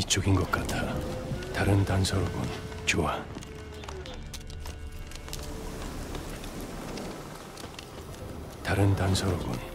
이쪽인 것 같아. 다른 단서로군. 좋아. 다른 단서로군.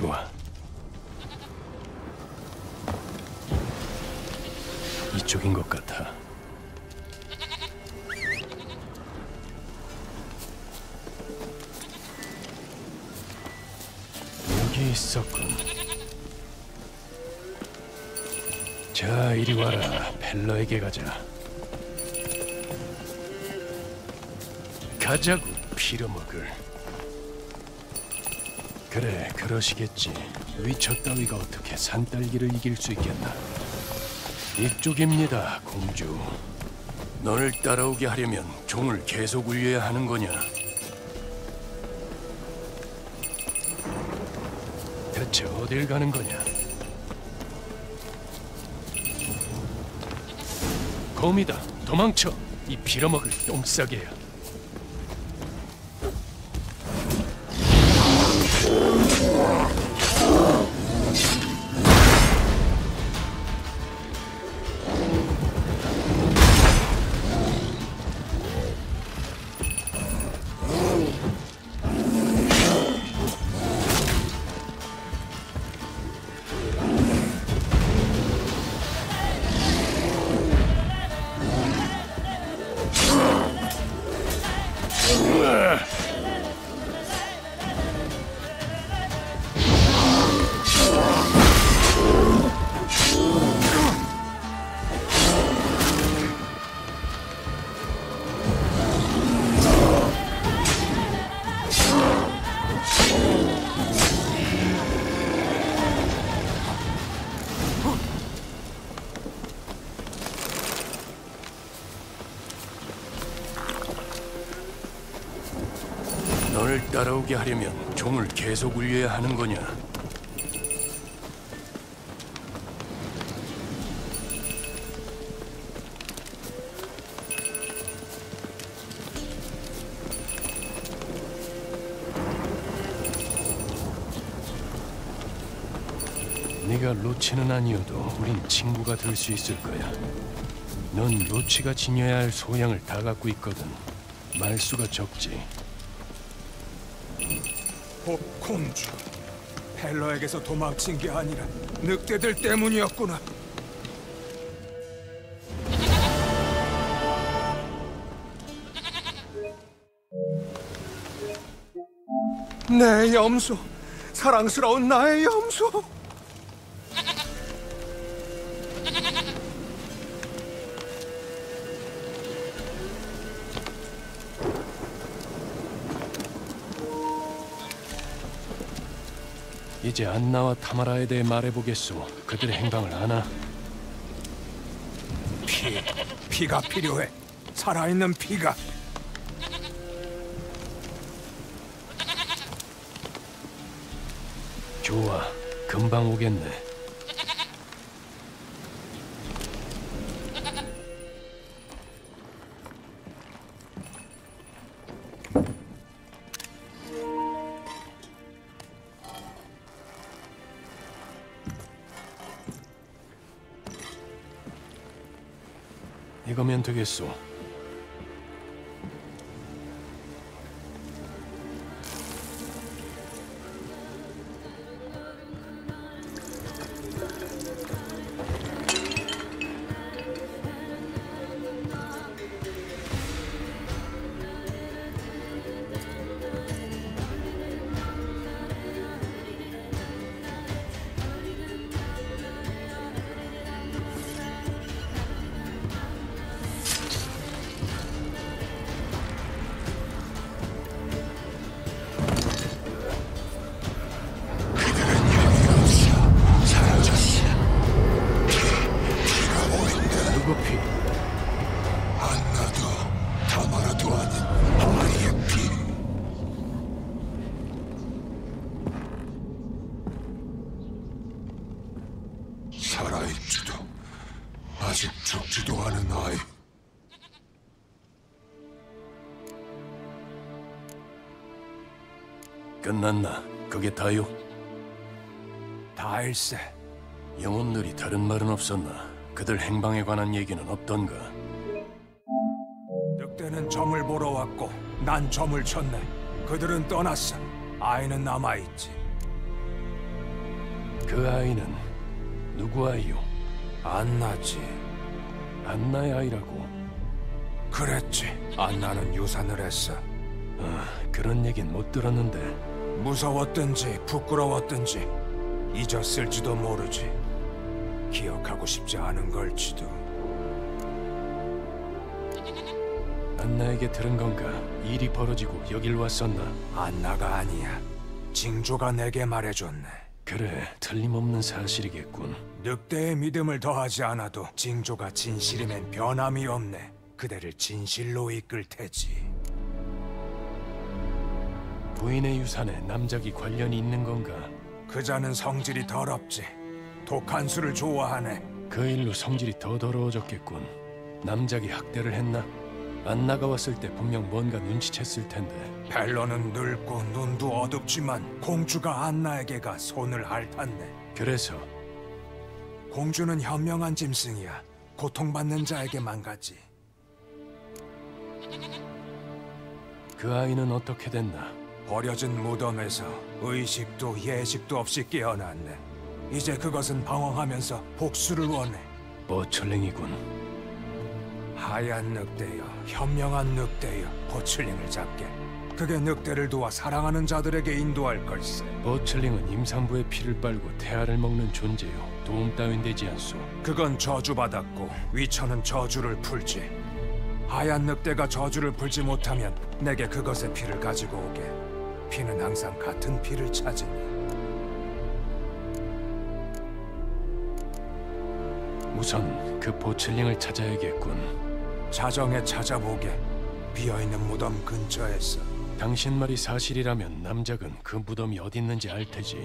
좋아. 이쪽인 것 같아. 여기 있었군. 자, 이리 와라. 펠러에게 가자. 가자고, 피려먹을. 그래, 그러시겠지. 위쳐 따위가 어떻게 산딸기를 이길 수 있겠나? 이쪽입니다, 공주. 너를 따라오게 하려면 종을 계속 울려야 하는 거냐? 대체 어딜 가는 거냐? 곰이다, 도망쳐! 이 빌어먹을 똥싸개야. 따라오게 하려면 종을 계속 울려야 하는 거냐? 네가 로치는 아니어도 우린 친구가 될 수 있을 거야. 넌 로치가 지녀야 할 소양을 다 갖고 있거든. 말수가 적지. 공주 헬러에게서 도망친 게 아니라 늑대들 때문이었구나. 내 염소, 사랑스러운 나의 염소. 이제 안나와 타마라에 대해 말해보겠소. 그들의 행방을 아나? 피, 피가 필요해. 살아있는 피가. 좋아. 금방 오겠네. 이거면 되겠소. 피? 안나도 다마라도 아닌 아이의 피 살아있지도 아직 죽지도 않은 아이 끝났나? 그게 다요? 다일세. 영혼들이 다른 말은 없었나? 그들 행방에 관한 얘기는 없던가? 늑대는 점을 보러 왔고 난 점을 쳤네. 그들은 떠났어. 아이는 남아 있지. 그 아이는 누구 아이요? 안나지. 안나의 아이라고? 그랬지. 안나는 유산을 했어. 아, 그런 얘긴 못 들었는데 무서웠든지 부끄러웠든지 잊었을지도 모르지. 기억하고 싶지 않은 걸지도. 안나에게 들은 건가? 일이 벌어지고 여길 왔었나? 안나가 아니야. 징조가 내게 말해줬네. 그래, 틀림없는 사실이겠군. 늑대의 믿음을 더하지 않아도 징조가 진실이면 변함이 없네. 그대를 진실로 이끌 테지. 부인의 유산에 남작이 관련이 있는 건가? 그자는 성질이 더럽지. 독한 술을 좋아하네. 그 일로 성질이 더 더러워졌겠군. 남작이 학대를 했나? 안 나가 왔을 때 분명 뭔가 눈치챘을 텐데. 벨로는 늙고 눈도 어둡지만 공주가 안나에게가 손을 핥았네. 그래서 공주는 현명한 짐승이야. 고통받는 자에게만 가지. 그 아이는 어떻게 됐나? 버려진 무덤에서 의식도 예식도 없이 깨어났네. 이제 그것은 방황하면서 복수를 원해. 버철랭이군. 하얀 늑대여, 현명한 늑대여, 보출링을 잡게. 그게 늑대를 도와 사랑하는 자들에게 인도할 걸세. 버철링은 임산부의 피를 빨고 태아를 먹는 존재요. 도움 따윈 되지 않소. 그건 저주받았고 위처는 저주를 풀지. 하얀 늑대가 저주를 풀지 못하면 내게 그것의 피를 가지고 오게. 피는 항상 같은 피를 찾으니. 우선 그 보철링을 찾아야겠군. 자정에 찾아보게. 비어있는 무덤 근처에서. 당신 말이 사실이라면 남작은 그 무덤이 어디 있는지 알 테지.